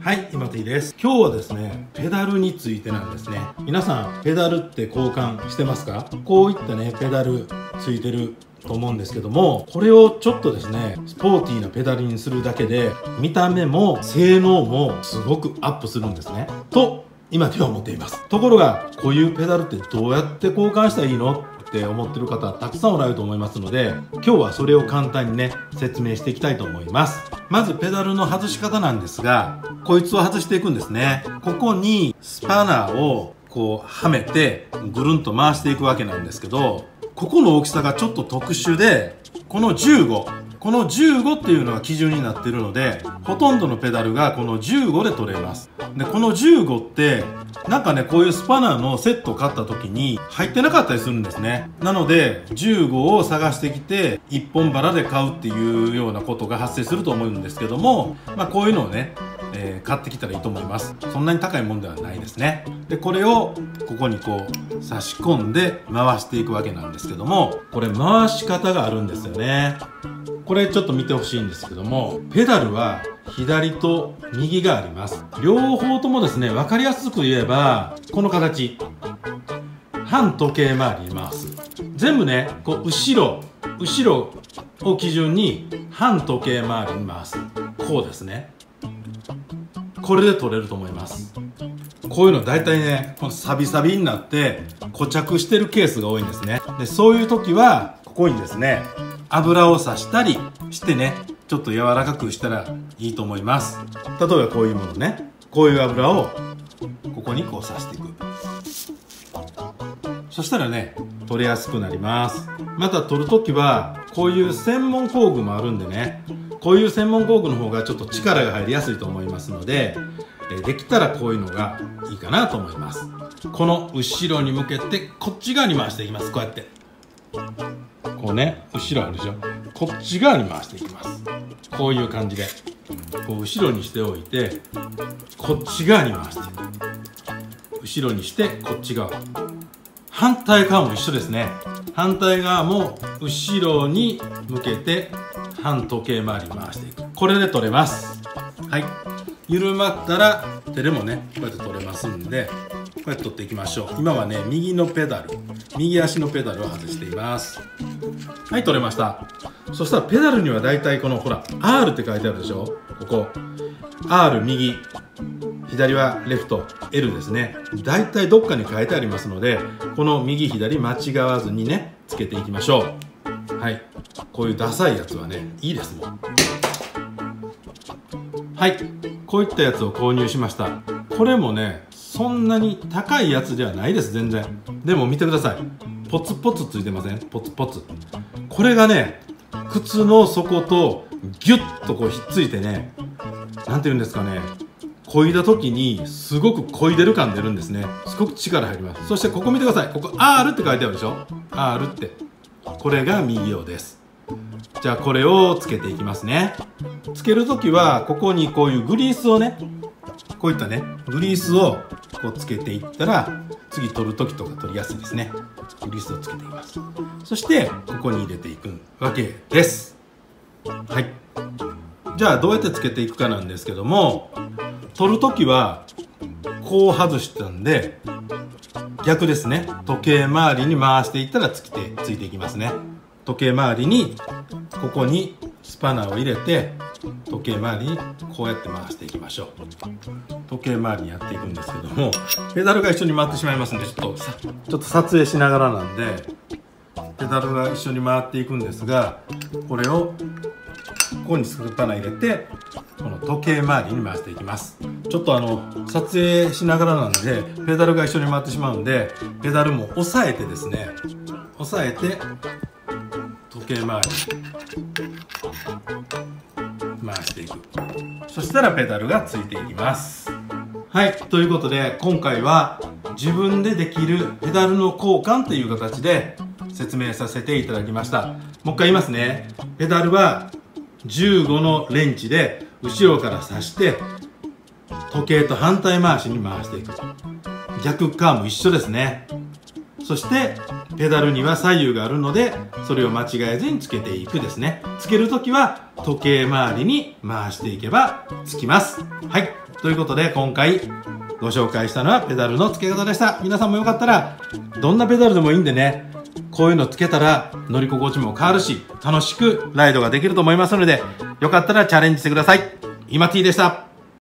はい今手です。今日はですねペダルについてなんですね。皆さんペダルって交換してますか？こういったねペダルついてると思うんですけどもこれをちょっとですねスポーティーなペダルにするだけで見た目も性能もすごくアップするんですね。と今では思っています。ところがこういうペダルってどうやって交換したらいいの？って思ってる方たくさんおられると思いますので今日はそれを簡単にね説明していきたいと思います。まずペダルの外し方なんですがこいつを外していくんですね。ここにスパナーをこうはめてぐるんと回していくわけなんですけどここの大きさがちょっと特殊でこの15この15っていうのが基準になってるのでほとんどのペダルがこの15で取れます。でこの15ってなんかねこういうスパナーのセットを買った時に入ってなかったりするんですね。なので15を探してきて1本バラで買うっていうようなことが発生すると思うんですけどもまあこういうのをねえー、買ってきたらいいと思います。そんなに高いもんではないですね。でこれをここにこう差し込んで回していくわけなんですけどもこれ回し方があるんですよね。これちょっと見てほしいんですけどもペダルは左と右があります。両方ともですね分かりやすく言えばこの形。反時計回りに回す。全部ねこう後ろ後ろを基準に反時計回りに回す。こうですね。これで取れると思います。こういうの大体ねこのサビサビになって固着してるケースが多いんですね。でそういう時はここにですね油をさしたりしてねちょっと柔らかくしたらいいと思います。例えばこういうものね。こういう油をここにこう刺していく。そしたらね取れやすくなります。また取る時はこういう専門工具もあるんでね。こういう専門工具の方がちょっと力が入りやすいと思いますのでできたらこういうのがいいかなと思います。この後ろに向けてこっち側に回していきます。こうやって。こうね後ろあるでしょ。こっち側に回していきます。こういう感じで。こう後ろにしておいてこっち側に回していく。後ろにしてこっち側。反対側も一緒ですね。反対側も後ろに向けて反時計回り回していく。これで取れます。はい。緩まったら手でもねこうやって取れますんでこうやって取っていきましょう。今はね右のペダル。右足のペダルを外しています。はい取れました。そしたらペダルにはだいたいこのほら R って書いてあるでしょ？ここ。R 右。左はレフト。L ですね。だいたいどっかに書いてありますのでこの右左間違わずにねつけていきましょう。はい。こういうダサいやつはねいいですもん。はい。こういったやつを購入しました。これもねそんなに高いやつではないです全然。でも見てください。ポツポツついてません？ポツポツ。これがね靴の底とギュッとこうひっついてね何て言うんですかね。漕いだ時にすごく漕いでる感出るんですね。すごく力入ります。そしてここ見てください。ここ R って書いてあるでしょ？R って。これが右用です。じゃあこれをつけていきますね。つける時はここにこういうグリースをねこういったねグリースをこうつけていったら次取る時とか取りやすいですね。グリスをつけています。そしてここに入れていくわけです。はい。じゃあどうやってつけていくかなんですけども取る時はこう外したんで逆ですね。時計回りに回していったらつけてついていきますね。時計回りにここにスパナーを入れて時計回りにこうやって回していきましょう。時計回りにやっていくんですけどもペダルが一緒に回ってしまいますんでちょっとちょっと撮影しながらなんでペダルが一緒に回っていくんですがこれをここにスクーパナ入れてこの時計回りに回していきます。ちょっとあの撮影しながらなんでペダルが一緒に回ってしまうんでペダルも押さえてですね押さえて時計回り回していく。そしたらペダルがついていきます。はいということで今回は自分でできるペダルの交換という形で説明させていただきました。もう一回言いますね。ペダルは15のレンチで後ろから刺して時計と反対回しに回していく。逆側も一緒ですね。そしてペダルには左右があるのでそれを間違えずにつけていくですね。つけるときは時計回りに回していけばつきます。はい。ということで今回ご紹介したのはペダルの付け方でした。皆さんもよかったらどんなペダルでもいいんでねこういうのつけたら乗り心地も変わるし楽しくライドができると思いますのでよかったらチャレンジしてください。今 T でした。